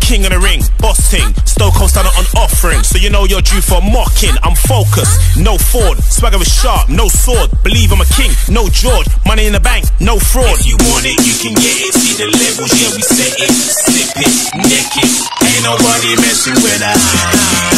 King of the ring, Coast done it on offering, so you know you're due for mocking. I'm focused, no fraud. Swagger is sharp, no sword. Believe I'm a king, no George. Money in the bank, no fraud. If you want it, you can get it. See the levels, yeah, we set it. Sip it, neck it. Ain't nobody messing with us.